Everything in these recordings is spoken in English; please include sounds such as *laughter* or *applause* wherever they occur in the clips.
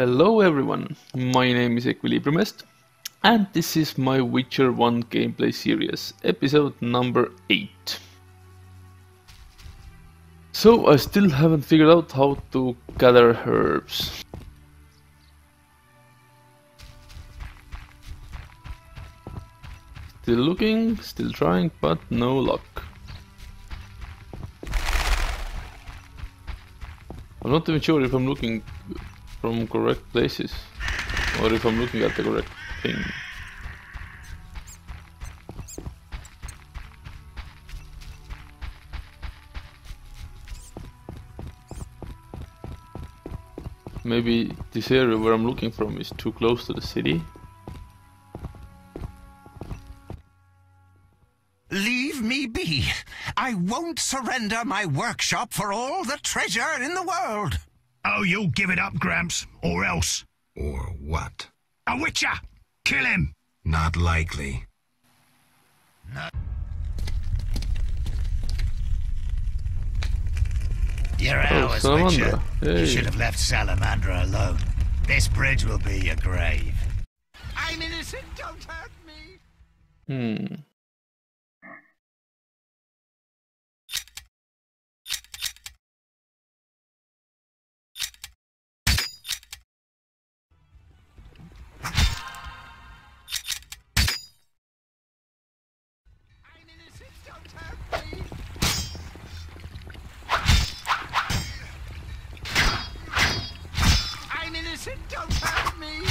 Hello everyone, my name is EquilibriumEST, and this is my Witcher 1 gameplay series, episode number 8. So I still haven't figured out how to gather herbs. Still looking, still trying, but no luck. I'm not even sure if I'm looking from correct places or if I'm looking at the correct thing. Maybe this area where I'm looking from is too close to the city. Leave me be. I won't surrender my workshop for all the treasure in the world. Oh, you'll give it up, Gramps, or else. Or what? A witcher! Kill him! Not likely. No. You're Oh, ours, Witcher. Hey. You should have left Salamandra alone. This bridge will be your grave. I'm innocent, don't hurt me. Hmm. Innocent, don't hurt me.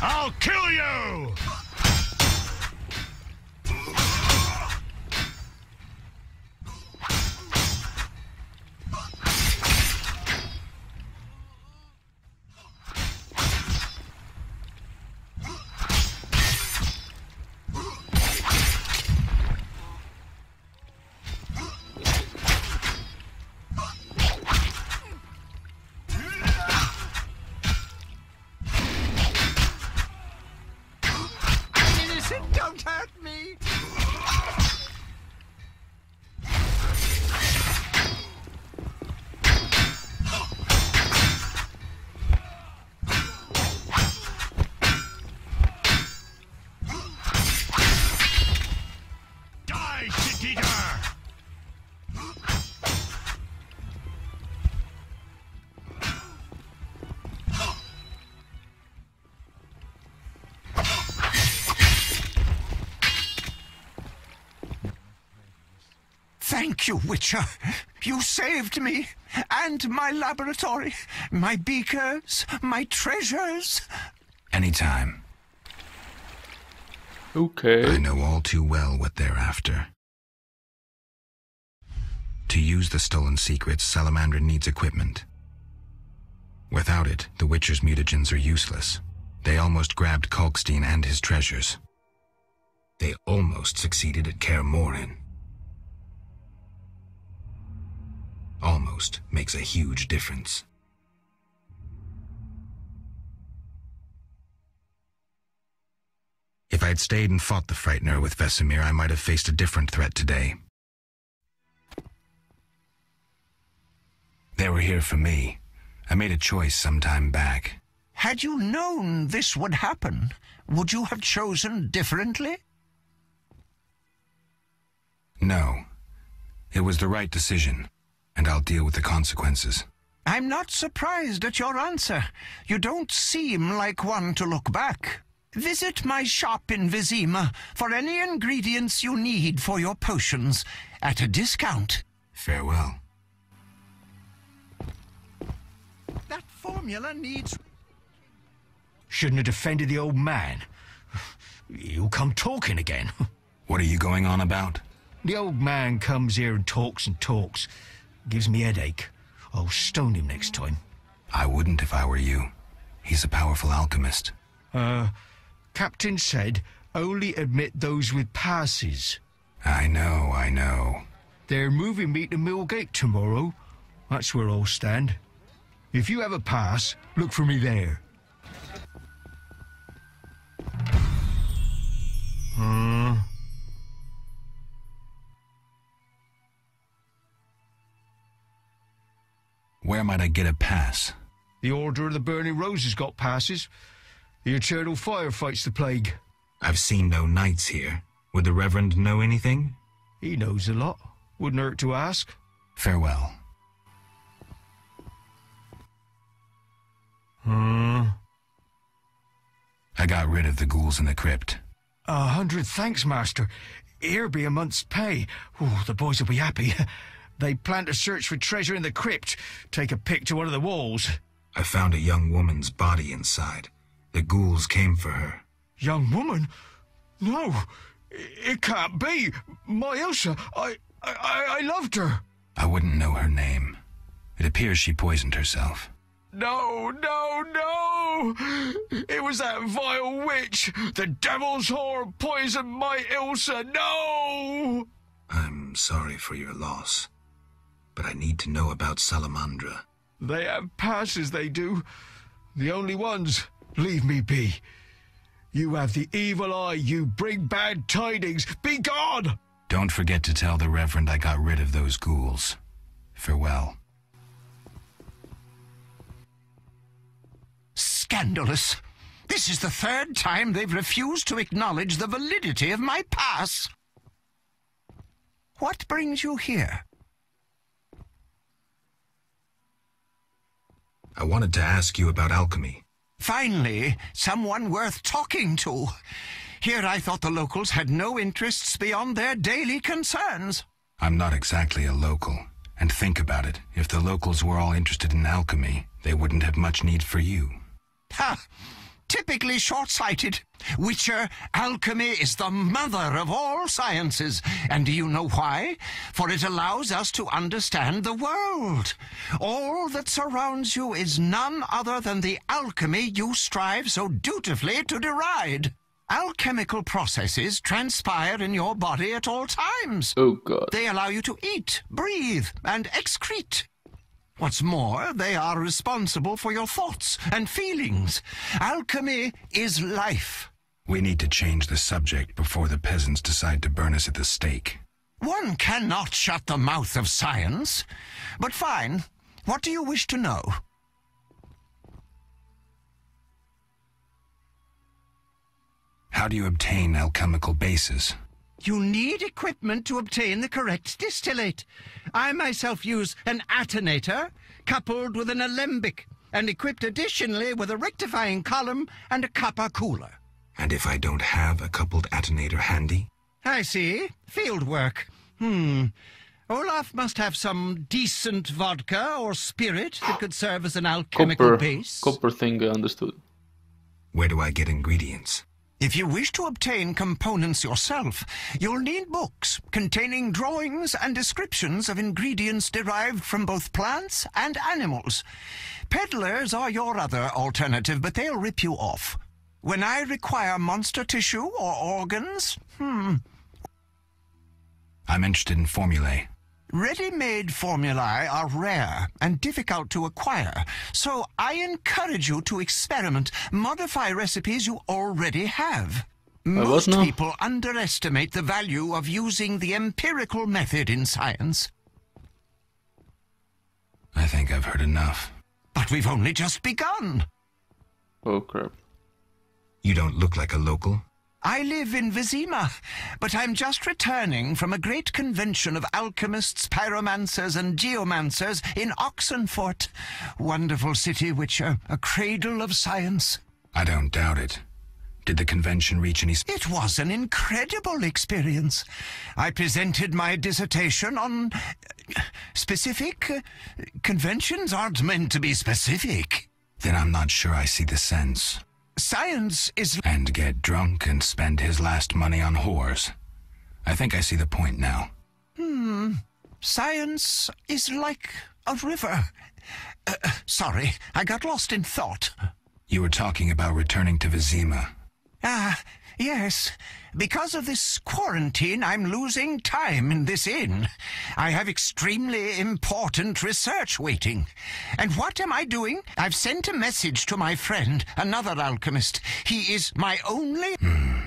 I'll kill you! Thank you, Witcher. You saved me and my laboratory, my beakers, my treasures. Anytime. Okay. I know all too well what they're after. To use the stolen secrets, Salamandra needs equipment. Without it, the Witcher's mutagens are useless. They almost grabbed Kalkstein and his treasures. They almost succeeded at Kaer Morhen. Almost makes a huge difference. If I had stayed and fought the Frightener with Vesemir, I might have faced a different threat today. They were here for me. I made a choice some time back. Had you known this would happen, would you have chosen differently? No. It was the right decision, and I'll deal with the consequences. I'm not surprised at your answer. You don't seem like one to look back. Visit my shop in Vizima for any ingredients you need for your potions at a discount. Farewell. That formula needs. Shouldn't have defended the old man. You come talking again. What are you going on about? The old man comes here and talks and talks. Gives me headache. I'll stone him next time. I wouldn't if I were you. He's a powerful alchemist. Uh, Captain said only admit those with passes. I know, I know. They're moving me to Millgate tomorrow. That's where I'll stand. If you have a pass, look for me there. Hmm. Where might I get a pass? The Order of the Burning Roses got passes. The Eternal Fire fights the plague. I've seen no knights here. Would the Reverend know anything? He knows a lot. Wouldn't hurt to ask. Farewell. Hmm. I got rid of the ghouls in the crypt. A hundred thanks, Master. Here be a month's pay. Oh, the boys will be happy. *laughs* They plan to search for treasure in the crypt. Take a pick to one of the walls. I found a young woman's body inside. The ghouls came for her. Young woman? No, it can't be. My Ilsa, I, I, I loved her. I wouldn't know her name. It appears she poisoned herself. No, no, no! It was that vile witch! The devil's whore poisoned my Ilsa! No! I'm sorry for your loss. But I need to know about Salamandra. They have passes, they do. The only ones. Leave me be. You have the evil eye, you bring bad tidings. Be gone! Don't forget to tell the Reverend I got rid of those ghouls. Farewell. Scandalous. This is the third time they've refused to acknowledge the validity of my pass. What brings you here? I wanted to ask you about alchemy. Finally, someone worth talking to. Here I thought the locals had no interests beyond their daily concerns. I'm not exactly a local. And think about it. If the locals were all interested in alchemy, they wouldn't have much need for you. Ha! Typically short-sighted. Witcher, alchemy is the mother of all sciences. And do you know why? For it allows us to understand the world. All that surrounds you is none other than the alchemy you strive so dutifully to deride. Alchemical processes transpire in your body at all times. Oh god. They allow you to eat, breathe, and excrete. What's more, they are responsible for your thoughts and feelings. Alchemy is life. We need to change the subject before the peasants decide to burn us at the stake. One cannot shut the mouth of science. But fine. What do you wish to know? How do you obtain alchemical bases? You need equipment to obtain the correct distillate. I myself use an athanor coupled with an alembic and equipped additionally with a rectifying column and a copper cooler. And if I don't have a coupled athanor handy? I see. Field work. Hmm. Olaf must have some decent vodka or spirit that could serve as an alchemical Copper, base. copper thing I understood. Where do I get ingredients? If you wish to obtain components yourself, you'll need books containing drawings and descriptions of ingredients derived from both plants and animals. Peddlers are your other alternative, but they'll rip you off. When I require monster tissue or organs, hmm, I'm interested in formulae. Ready-made formulae are rare and difficult to acquire, so I encourage you to experiment, modify recipes you already have. Most people underestimate the value of using the empirical method in science. I think I've heard enough. But we've only just begun. Oh crap. You don't look like a local. I live in Vizima, but I'm just returning from a great convention of alchemists, pyromancers, and geomancers in Oxenfort. Wonderful city, Witcher, a cradle of science. I don't doubt it. Did the convention reach any... It was an incredible experience. I presented my dissertation on uh, specific. uh, conventions aren't meant to be specific. then I'm not sure I see the sense. Science is And get drunk and spend his last money on whores. I think I see the point now. Hmm. Science is like a river. Uh, uh, sorry, I got lost in thought. You were talking about returning to Vizima. Ah, Yes, because of this quarantine, I'm losing time in this inn. I have extremely important research waiting. And what am I doing? I've sent a message to my friend, another alchemist. He is my only. Hmm.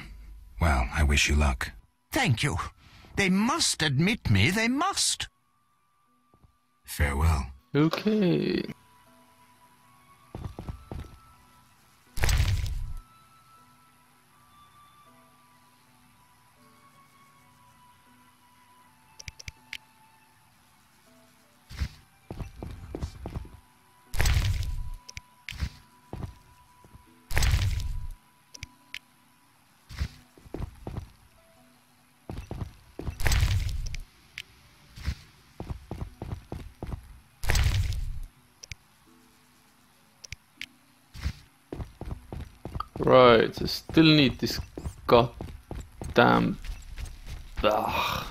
Well, I wish you luck. Thank you. They must admit me, they must. Farewell. Okay. Right, I still need this goddamn. Ugh.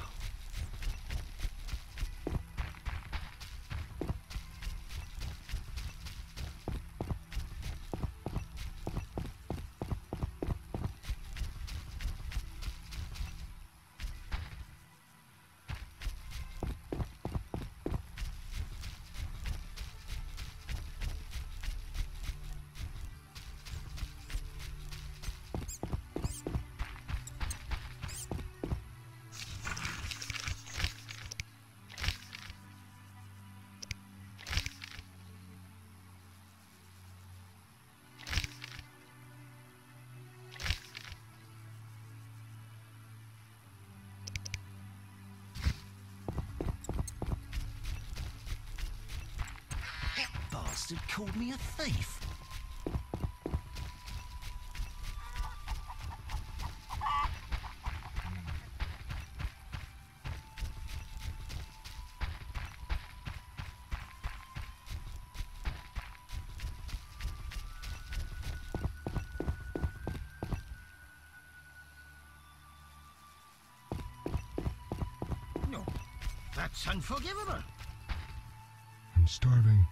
Bastard called me a thief. Hmm. No, that's unforgivable. I'm starving.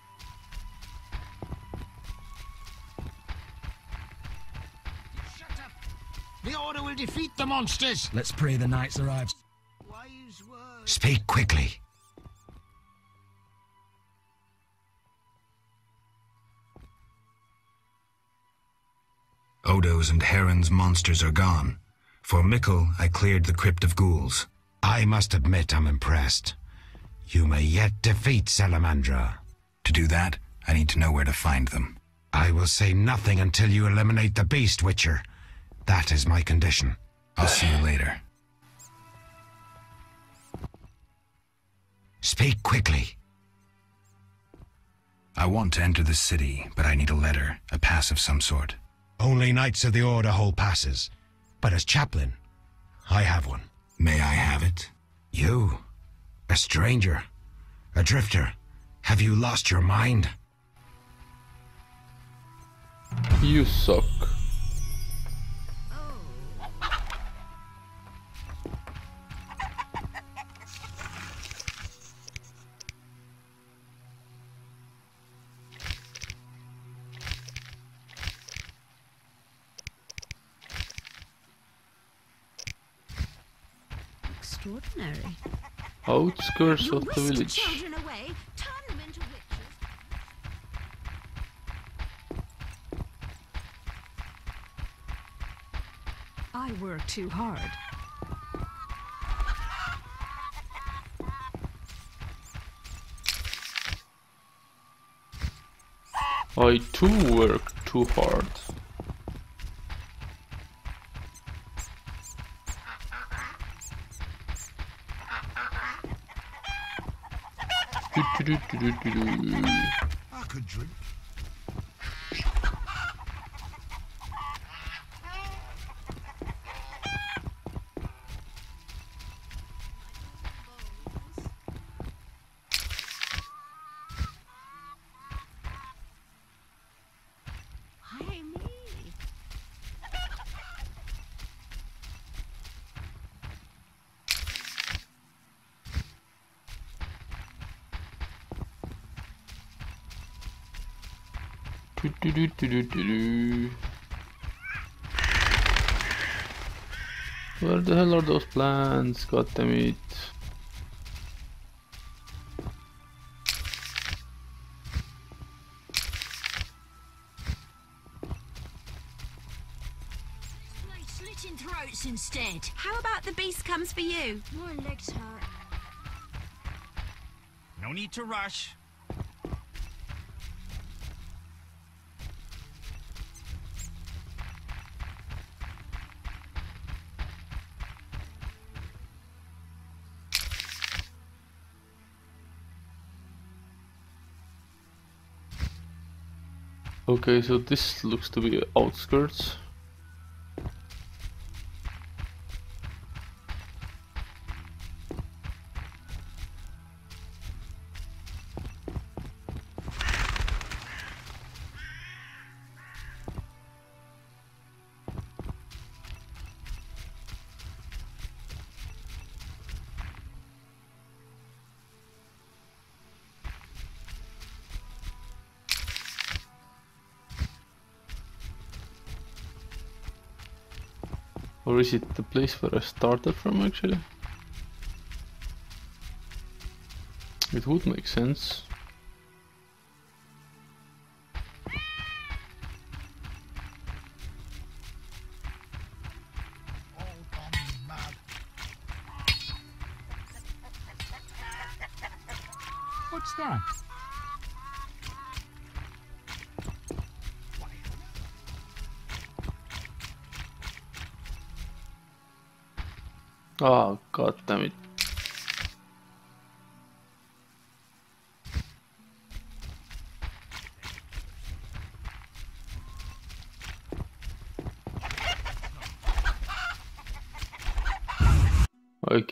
Order will defeat the monsters! Let's pray the knights arrive. Wise words. Speak quickly. Odo's and Heron's monsters are gone. For Mickle, I cleared the Crypt of Ghouls. I must admit I'm impressed. You may yet defeat Salamandra. To do that, I need to know where to find them. I will say nothing until you eliminate the Beast Witcher. That is my condition. I'll see you later. Speak quickly. I want to enter the city, but I need a letter, a pass of some sort. Only Knights of the Order hold passes. But as chaplain, I have one. May I have it? You, a stranger, a drifter, have you lost your mind? You suck. Outskirts You of the village. children away, turn them into witches. I work too hard. I too work too hard. I could drink. Why me? Do-do-do-do-do-do. Where the hell are those plants? God damn it. Like slitting throats instead. How about the beast comes for you? My legs hurt. No need to rush. Okay, so this looks to be outskirts. Is it the place where I started from actually? It would make sense.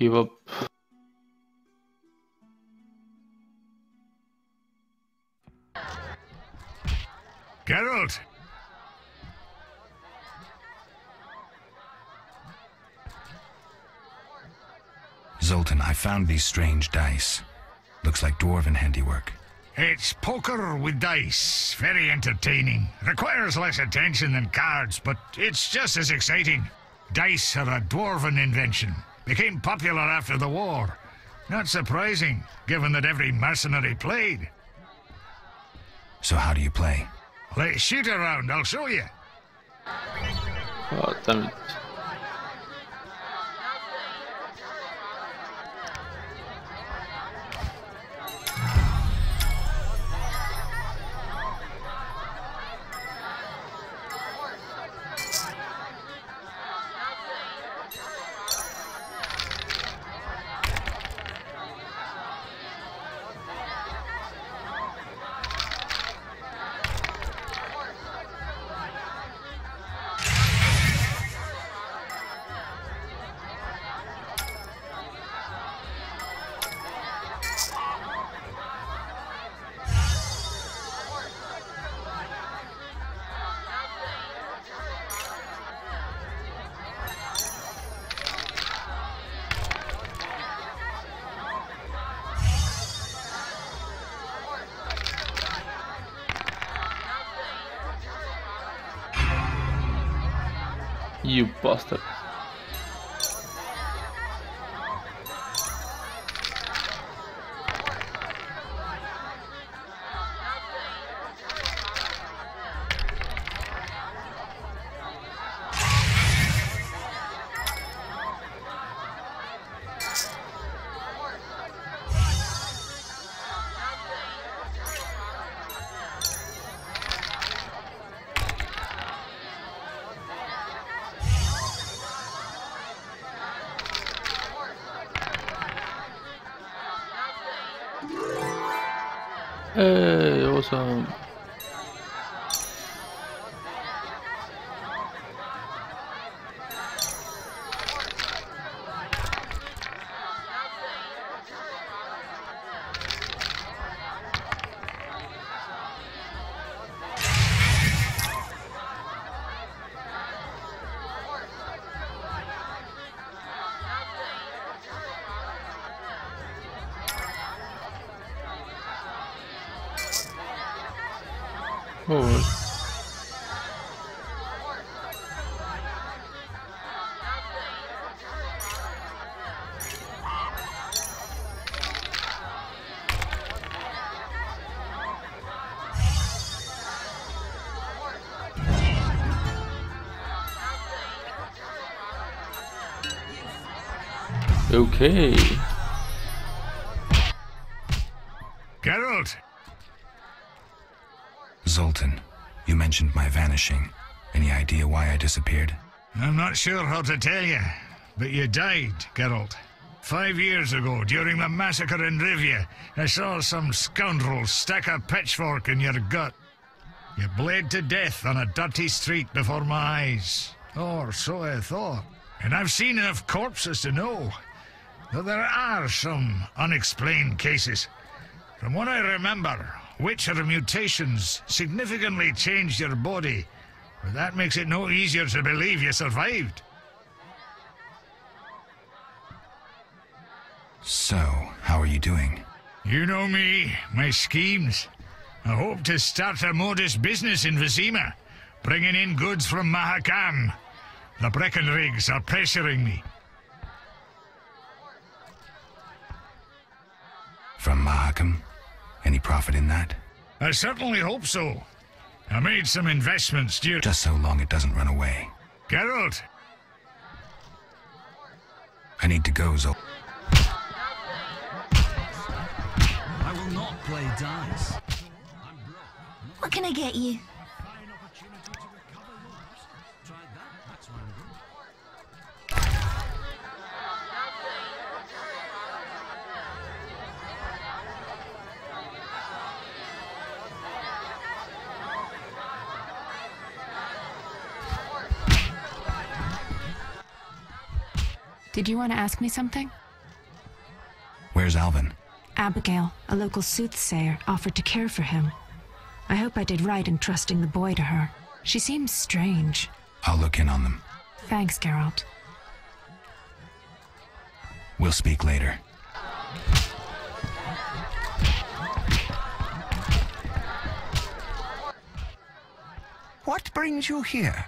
Give up. Geralt! Zoltan, I found these strange dice. Looks like dwarven handiwork. It's poker with dice. Very entertaining. Requires less attention than cards, but it's just as exciting. Dice are a dwarven invention. Became popular after the war. Not surprising, given that every mercenary played. So how do you play? Let's shoot around, I'll show you. Oh damn it. You bastard. Hey, Okay. Geralt, Zoltan, you mentioned my vanishing. Any idea why I disappeared? I'm not sure how to tell you, but you died, Geralt. Five years ago, during the massacre in Rivia, I saw some scoundrel stick a pitchfork in your gut. You bled to death on a dirty street before my eyes. Or so I thought. And I've seen enough corpses to know that there are some unexplained cases. From what I remember, Witcher mutations significantly change your body, but that makes it no easier to believe you survived. So, how are you doing? You know me, my schemes. I hope to start a modest business in Vizima, bringing in goods from Mahakam. The Breckenrigs are pressuring me. From Mahakam? Any profit in that? I certainly hope so. I made some investments during... Just so long it doesn't run away. Geralt, I need to go, Zol. I will not play dice. What can I get you? Did you want to ask me something? Where's Alwin? Abigail, a local soothsayer, offered to care for him. I hope I did right in trusting the boy to her. She seems strange. I'll look in on them. Thanks, Geralt. We'll speak later. What brings you here?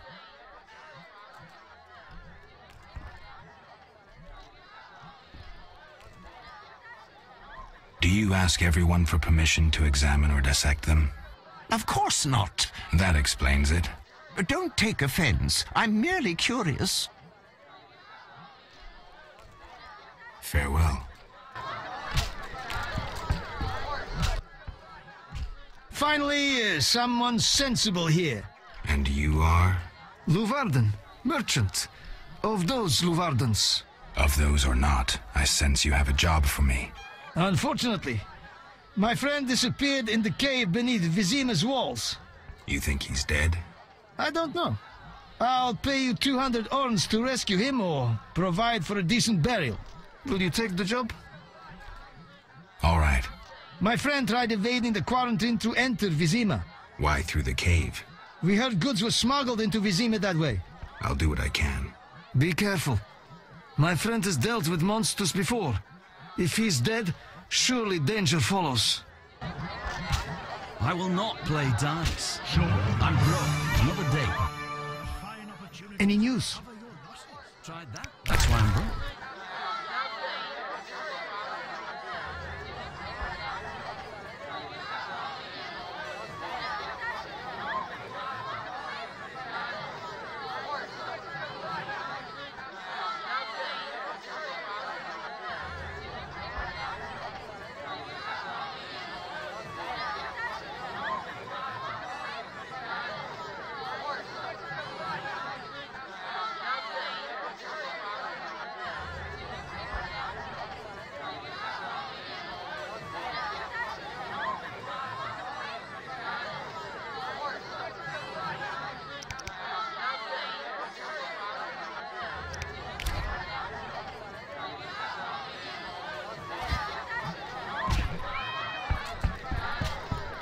Do you ask everyone for permission to examine or dissect them? Of course not. That explains it. Don't take offense. I'm merely curious. Farewell. Finally, uh, someone sensible here. And you are? Luvarden, merchant. Of those Luvardens. Of those or not, I sense you have a job for me. Unfortunately, my friend disappeared in the cave beneath Vizima's walls. You think he's dead? I don't know. I'll pay you 200 orens to rescue him or provide for a decent burial. Will you take the job? All right. My friend tried evading the quarantine to enter Vizima. Why through the cave? We heard goods were smuggled into Vizima that way. I'll do what I can. Be careful. My friend has dealt with monsters before. If he's dead, surely danger follows. I will not play dice. Sure. I'm broke. Another day. Any news? Tried that. That's why I'm broke.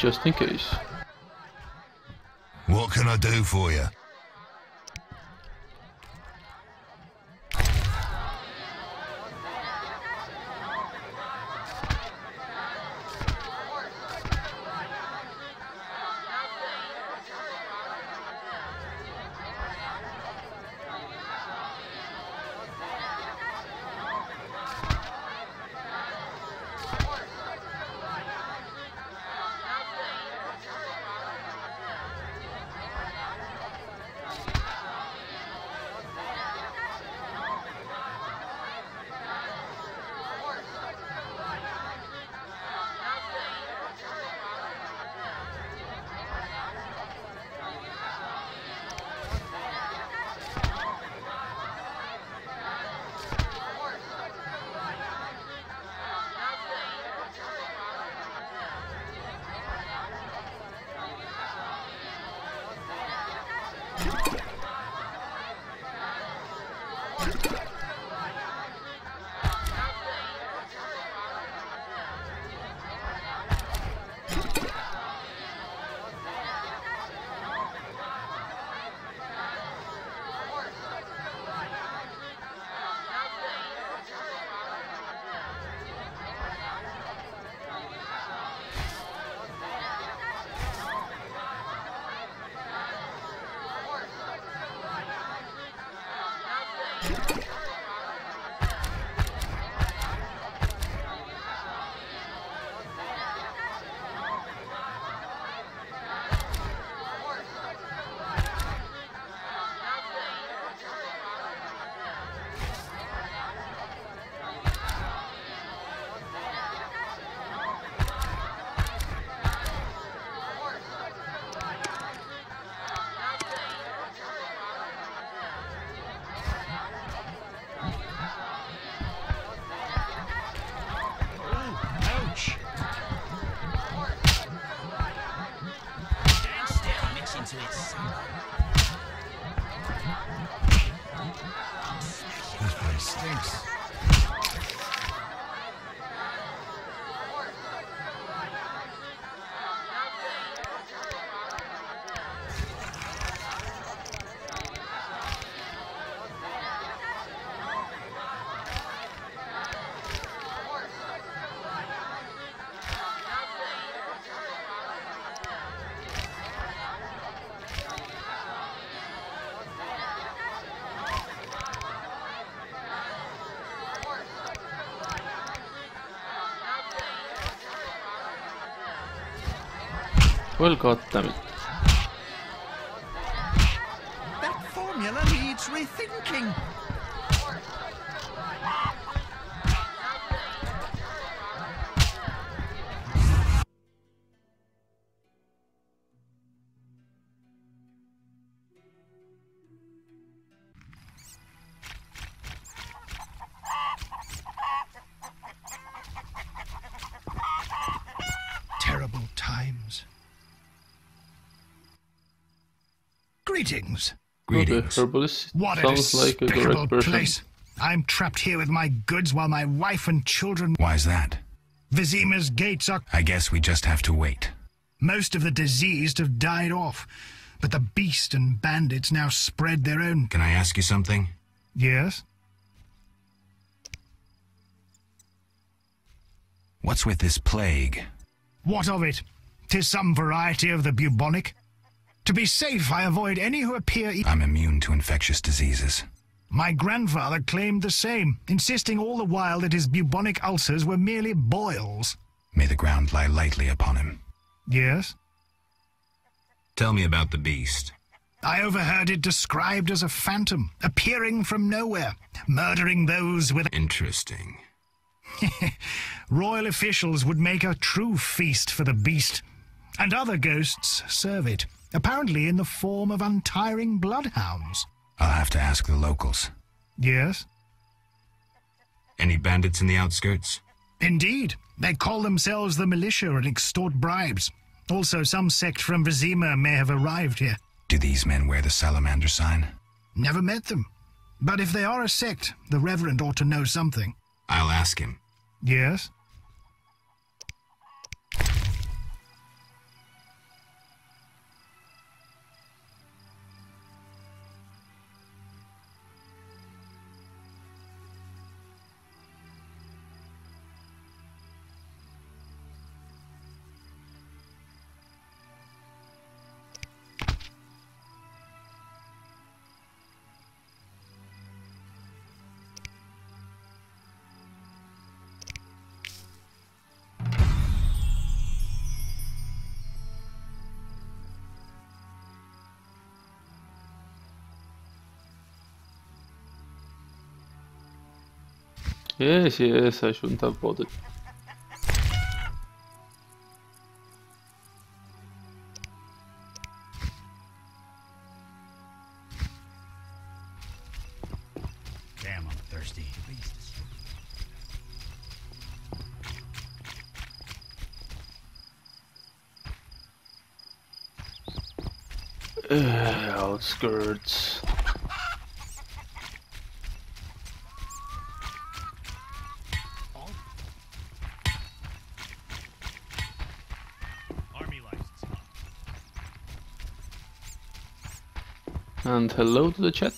Just in case. What can I do for you? Well, goddammit. That formula needs rethinking. Okay, herbalist What a sounds like a despicable correct person. place. I'm trapped here with my goods while my wife and children. Why's that? Vizima's gates are. I guess we just have to wait. Most of the diseased have died off, but the beast and bandits now spread their own. Can I ask you something? Yes? What's with this plague? What of it? Tis some variety of the bubonic. To be safe, I avoid any who appear. E- I'm immune to infectious diseases. My grandfather claimed the same, insisting all the while that his bubonic ulcers were merely boils. May the ground lie lightly upon him. Yes? Tell me about the beast. I overheard it described as a phantom, appearing from nowhere, murdering those with. Interesting. *laughs* Royal officials would make a true feast for the beast, and other ghosts serve it, apparently in the form of untiring bloodhounds. I'll have to ask the locals. Yes? Any bandits in the outskirts? Indeed. They call themselves the militia and extort bribes. Also, some sect from Vizima may have arrived here. Do these men wear the salamander sign? Never met them. But if they are a sect, the Reverend ought to know something. I'll ask him. Yes? Yes, yes, I shouldn't have bothered. Damn, I'm thirsty. *sighs* Outskirts. And hello to the chat.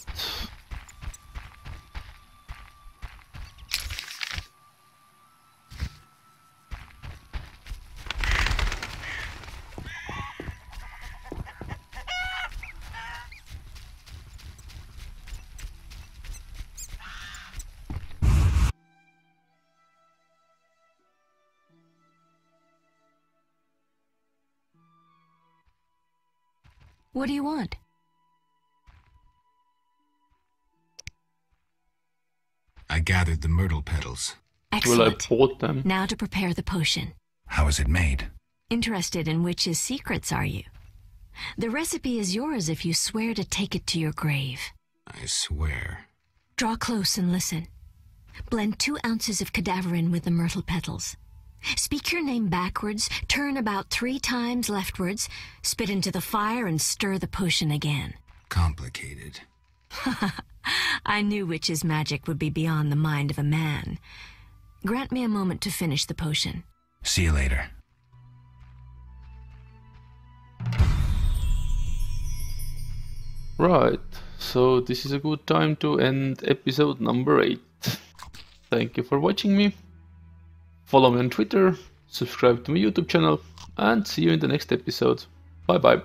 What do you want? Myrtle petals. Well, I Excellent. bought them. Now to prepare the potion. How is it made? Interested in witches' secrets, are you? The recipe is yours if you swear to take it to your grave. I swear. Draw close and listen. Blend two ounces of cadaverine with the myrtle petals. Speak your name backwards, turn about three times leftwards, spit into the fire, and stir the potion again. Complicated. *laughs* I knew witch's magic would be beyond the mind of a man. Grant me a moment to finish the potion. See you later. Right, so this is a good time to end episode number 8. Thank you for watching me. Follow me on Twitter, subscribe to my YouTube channel, and see you in the next episode. Bye bye.